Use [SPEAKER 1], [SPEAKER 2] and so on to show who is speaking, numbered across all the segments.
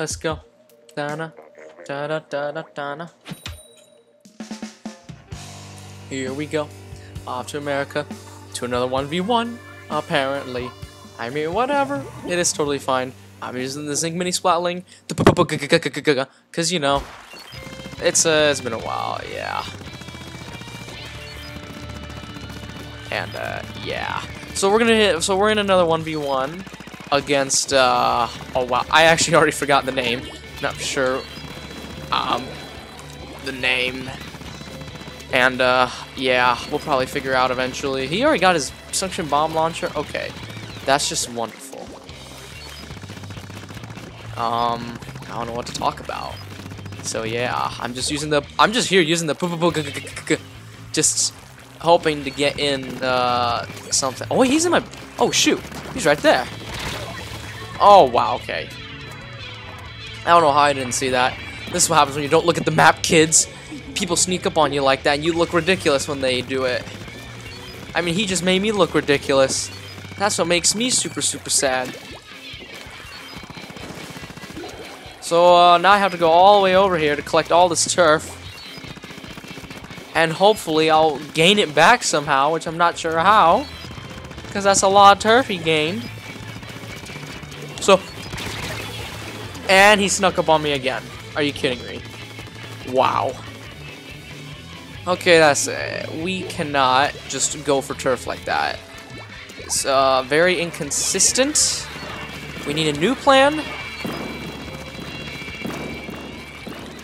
[SPEAKER 1] Let's go. Da da da dana. Here we go. Off to America. To another 1v1. Apparently. I mean, whatever. It is totally fine. I'm using the Zinc Mini Splatling. Because, you know, it's, uh, it's been a while, yeah. And, uh, yeah. So we're gonna hit, so we're in another 1v1 against, uh, oh wow, I actually already forgot the name. Not sure, um, the name. And, uh, yeah, we'll probably figure out eventually. He already got his suction bomb launcher? Okay. That's just wonderful. Um, I don't know what to talk about. So yeah, I'm just using the, I'm just here using the, just hoping to get in, uh, something. Oh, he's in my, oh shoot, he's right there. Oh, wow, okay. I don't know how I didn't see that. This is what happens when you don't look at the map, kids. People sneak up on you like that, and you look ridiculous when they do it. I mean, he just made me look ridiculous. That's what makes me super, super sad. So, uh, now I have to go all the way over here to collect all this turf. And hopefully I'll gain it back somehow, which I'm not sure how. Because that's a lot of turf he gained. So, and he snuck up on me again. Are you kidding me? Wow. Okay, that's it. We cannot just go for turf like that. It's uh, very inconsistent. We need a new plan.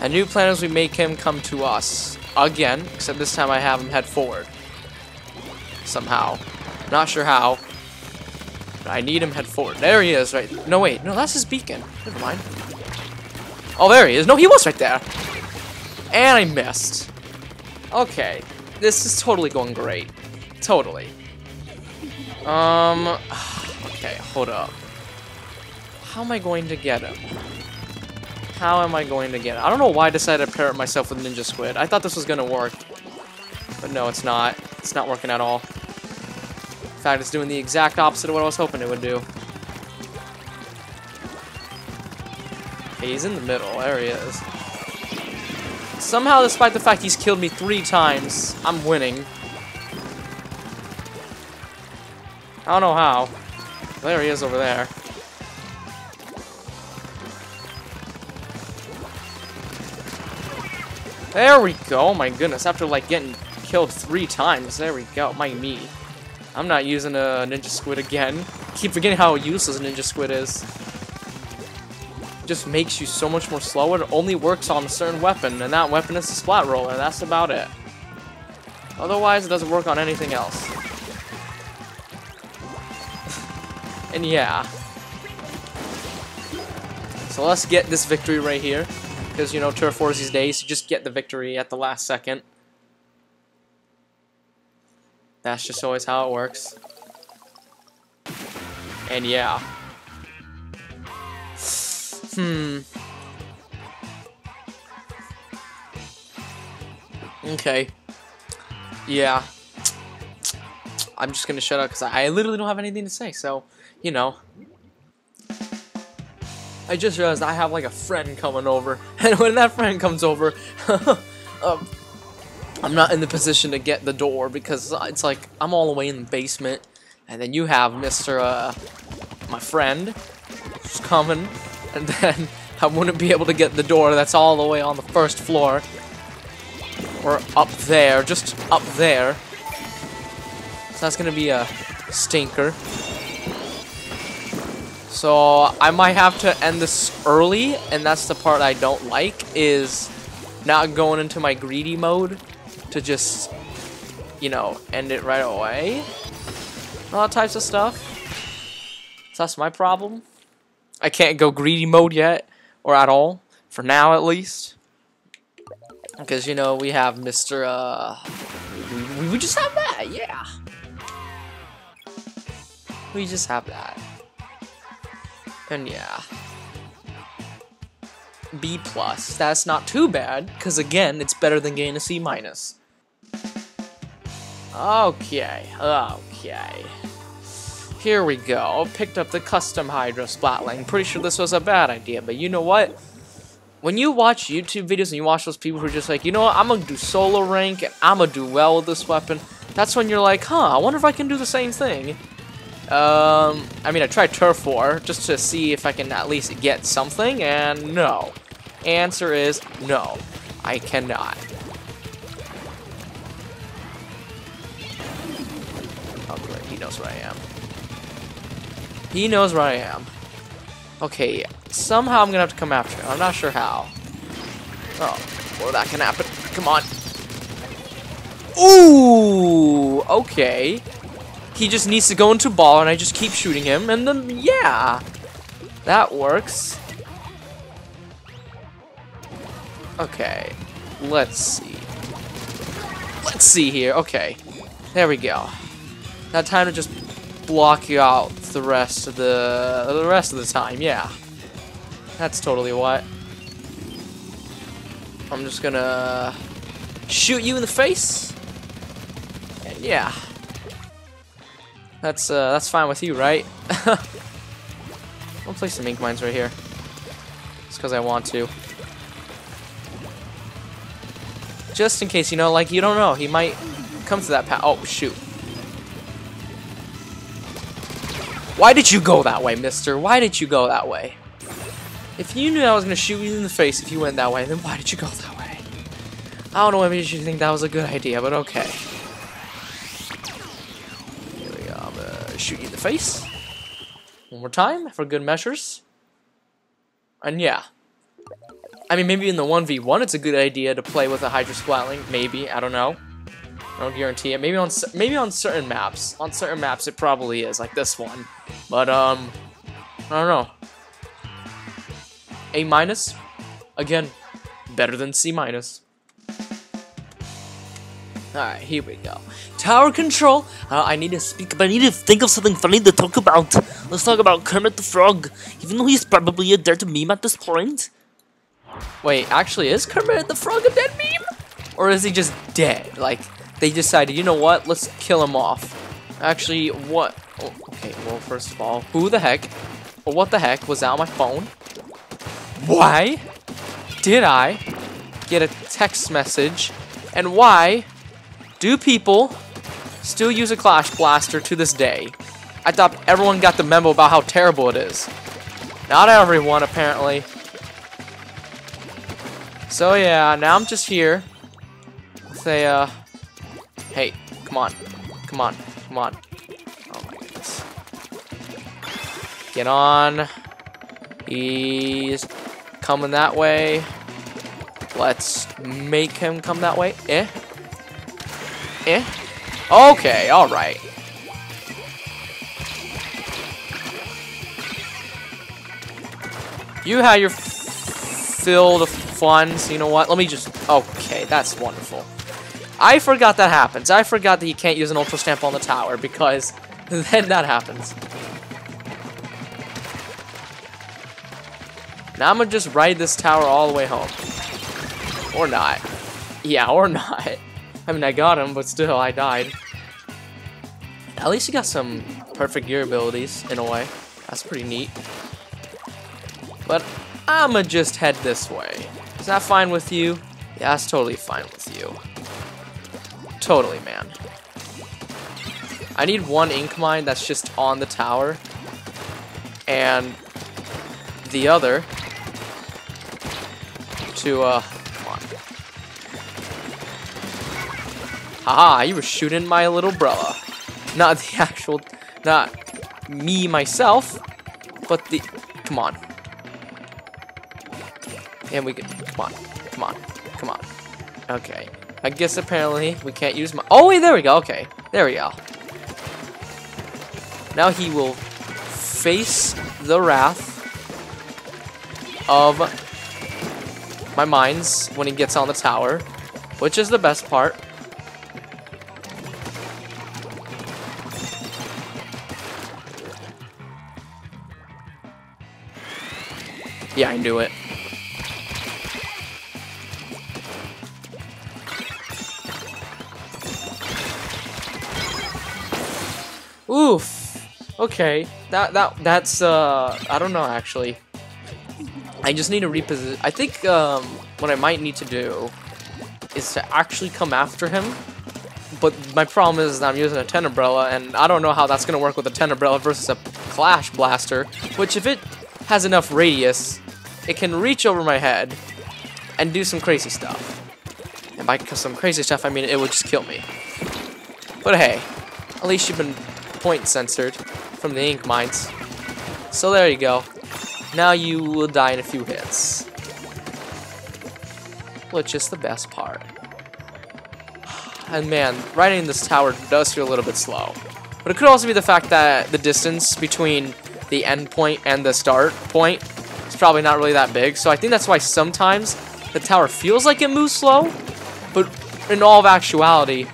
[SPEAKER 1] A new plan is we make him come to us. Again, except this time I have him head forward. Somehow. Not sure how. I need him head forward. There he is, right. No, wait. No, that's his beacon. Never mind. Oh, there he is. No, he was right there. And I missed. Okay. This is totally going great. Totally. Um, okay, hold up. How am I going to get him? How am I going to get him? I don't know why I decided to pair it myself with Ninja Squid. I thought this was going to work. But no, it's not. It's not working at all. In fact, it's doing the exact opposite of what I was hoping it would do. He's in the middle. There he is. Somehow, despite the fact he's killed me three times, I'm winning. I don't know how. There he is over there. There we go. Oh my goodness. After like getting killed three times. There we go. My me. I'm not using a Ninja Squid again. Keep forgetting how useless a Ninja Squid is. Just makes you so much more slower. It only works on a certain weapon, and that weapon is the Splat Roller. That's about it. Otherwise, it doesn't work on anything else. and yeah. So let's get this victory right here. Because, you know, Turf Wars these days, you just get the victory at the last second. That's just always how it works. And yeah. Hmm. Okay. Yeah. I'm just gonna shut up because I literally don't have anything to say, so, you know. I just realized I have like a friend coming over, and when that friend comes over, um, I'm not in the position to get the door because it's like I'm all the way in the basement, and then you have Mr. Uh, my friend who's coming, and then I wouldn't be able to get the door that's all the way on the first floor, or up there, just up there. So that's gonna be a stinker. So I might have to end this early, and that's the part I don't like, is not going into my greedy mode to just, you know, end it right away. All types of stuff. So that's my problem. I can't go greedy mode yet, or at all, for now at least. Because, you know, we have Mr. Uh, we, we just have that, yeah. We just have that. And yeah. B plus. That's not too bad, because again, it's better than getting a C minus. Okay, okay. Here we go. Picked up the custom Hydra Splatling. Pretty sure this was a bad idea, but you know what? When you watch YouTube videos and you watch those people who are just like, you know what, I'm gonna do solo rank and I'm gonna do well with this weapon, that's when you're like, huh, I wonder if I can do the same thing. Um, I mean, I tried Turf War just to see if I can at least get something, and no. Answer is no, I cannot. Knows where I am. He knows where I am. Okay, somehow I'm gonna have to come after him. I'm not sure how. Oh, or that can happen. Come on. Ooh, okay. He just needs to go into ball, and I just keep shooting him, and then, yeah. That works. Okay, let's see. Let's see here. Okay, there we go. Now time to just block you out the rest of the the rest of the time. Yeah, that's totally what. I'm just gonna shoot you in the face. And yeah, that's uh, that's fine with you, right? I'll place some ink mines right here. Just because I want to. Just in case, you know, like, you don't know. He might come to that path. Oh, shoot. Why did you go that way, mister? Why did you go that way? If you knew I was going to shoot you in the face if you went that way, then why did you go that way? I don't know what made you think that was a good idea, but okay. Here we go. I'm going to shoot you in the face. One more time for good measures. And yeah. I mean, maybe in the 1v1 it's a good idea to play with a Hydra Splatling. Maybe. I don't know. I don't guarantee it. Maybe on maybe on certain maps. On certain maps it probably is, like this one. But, um, I don't know. A minus? Again, better than C minus. Alright, here we go. Tower control. Uh, I need to speak, but I need to think of something funny to talk about. Let's talk about Kermit the Frog. Even though he's probably a dead meme at this point. Wait, actually, is Kermit the Frog a dead meme? Or is he just dead? Like, they decided, you know what, let's kill him off. Actually, what? Oh, okay, well, first of all, who the heck, or what the heck was that on my phone? Why did I get a text message? And why do people still use a Clash Blaster to this day? I thought everyone got the memo about how terrible it is. Not everyone, apparently. So yeah, now I'm just here with a, uh, hey, come on, come on, come on. Oh my goodness. Get on. He's coming that way. Let's make him come that way. Eh? Eh? Okay, alright. You had your fill of fun, so you know what? Let me just... Okay, that's wonderful. I forgot that happens. I forgot that you can't use an Ultra Stamp on the tower, because then that happens. Now I'm gonna just ride this tower all the way home. Or not. Yeah, or not. I mean, I got him, but still, I died. At least you got some perfect gear abilities, in a way. That's pretty neat. But I'ma just head this way. Is that fine with you? Yeah, that's totally fine with you. Totally, man. I need one ink mine that's just on the tower. And the other to, uh, come on. Haha, you were shooting my little brother. Not the actual, not me myself, but the, come on. And we can, come on, come on, come on. Okay. I guess apparently we can't use my, oh wait, there we go, okay. There we go. Now he will face the wrath of my mines when he gets on the tower, which is the best part. Yeah, I knew it. Oof. Okay, that that that's uh I don't know actually. I just need to reposition. I think um what I might need to do is to actually come after him. But my problem is that I'm using a Tenta Brella, and I don't know how that's gonna work with a Tenta Brella versus a Clash Blaster. Which if it has enough radius, it can reach over my head and do some crazy stuff. And by some crazy stuff, I mean it would just kill me. But hey, at least you've been point censored from the ink mines. So there you go. Now you will die in a few hits. Which is the best part. And man, riding this tower does feel a little bit slow. But it could also be the fact that the distance between the end point and the start point is probably not really that big. So I think that's why sometimes the tower feels like it moves slow. But in all of actuality,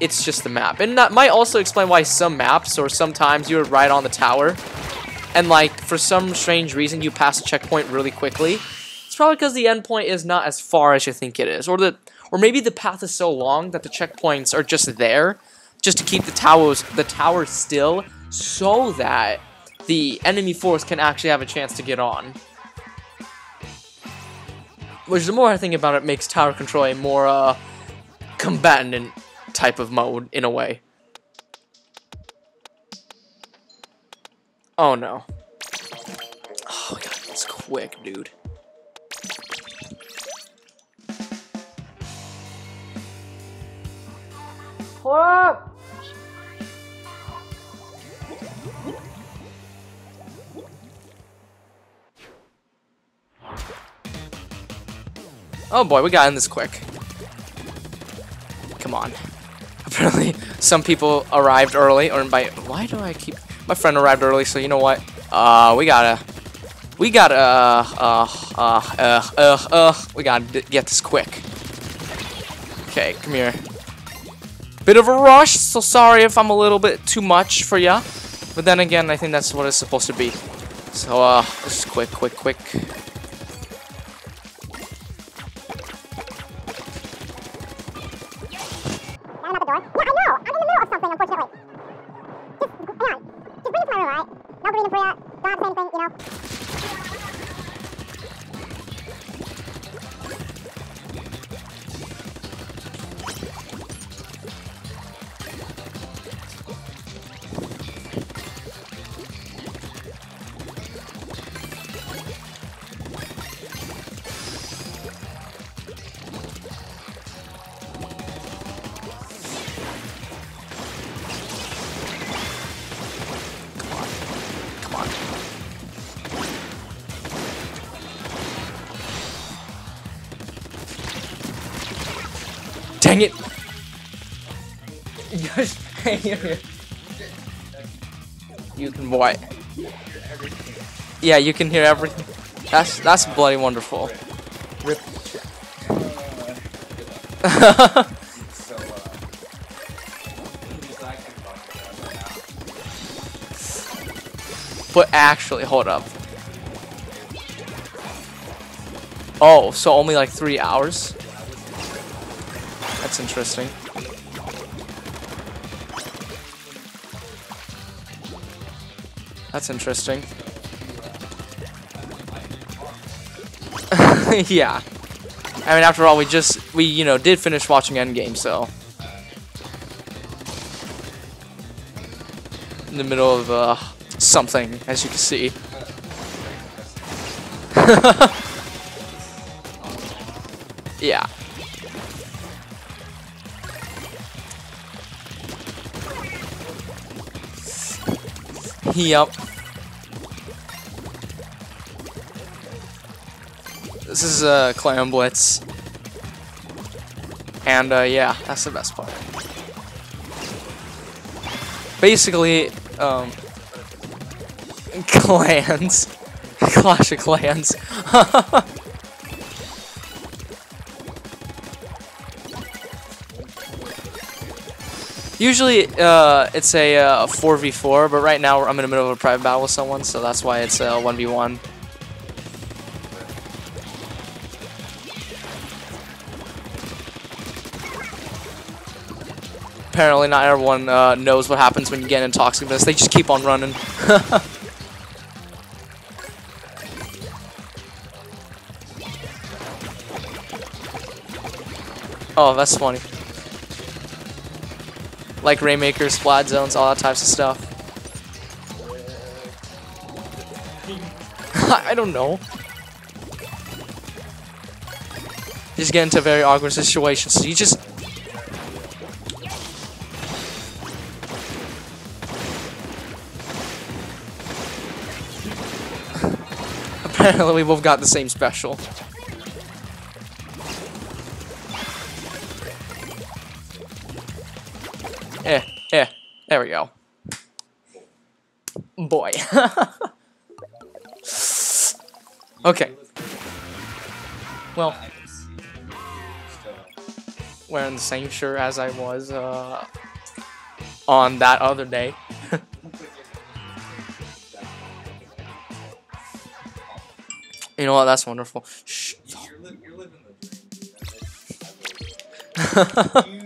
[SPEAKER 1] it's just the map. And that might also explain why some maps or sometimes you're right on the tower and like for some strange reason you pass a checkpoint really quickly. It's probably because the endpoint is not as far as you think it is. Or the or maybe the path is so long that the checkpoints are just there just to keep the towers the tower still so that the enemy force can actually have a chance to get on. Which the more I think about it makes tower control a more uh, combatant type of mode in a way. Oh no. Oh god, it's quick, dude. Up! Oh boy, we got in this quick. Come on. Apparently, some people arrived early, or by why do I keep? My friend arrived early, so you know what? Uh, we gotta, we gotta, uh, uh, uh, uh, uh, uh we gotta get this quick. Okay, come here. Bit of a rush, so sorry if I'm a little bit too much for ya. But then again, I think that's what it's supposed to be. So, uh, just quick, quick, quick. reading for you. God's anything, you know. Dang it! you can what? Yeah, you can hear everything. That's that's bloody wonderful. Rip. but actually, hold up. Oh, so only like three hours? That's interesting. That's interesting. yeah. I mean, after all, we just, we, you know, did finish watching Endgame, so. In the middle of, uh, something, as you can see. yeah. Yep. This is a uh, Clam Blitz. And uh, yeah, that's the best part. Basically, um, clans. Clash of Clans. Usually, uh, it's a uh, 4v4, but right now I'm in the middle of a private battle with someone, so that's why it's a 1v1.
[SPEAKER 2] apparently not everyone uh, knows what happens when you get in toxic mist. They just keep on running. oh, that's funny. Like Rainmaker, Splat Zones, all that types of stuff. I don't know. Just get into very awkward situations. so you just Apparently we both got the same special. Eh, eh, there we go. Boy. okay. Well, wearing the same shirt as I was uh, on that other day. You know what? That's wonderful. Shh.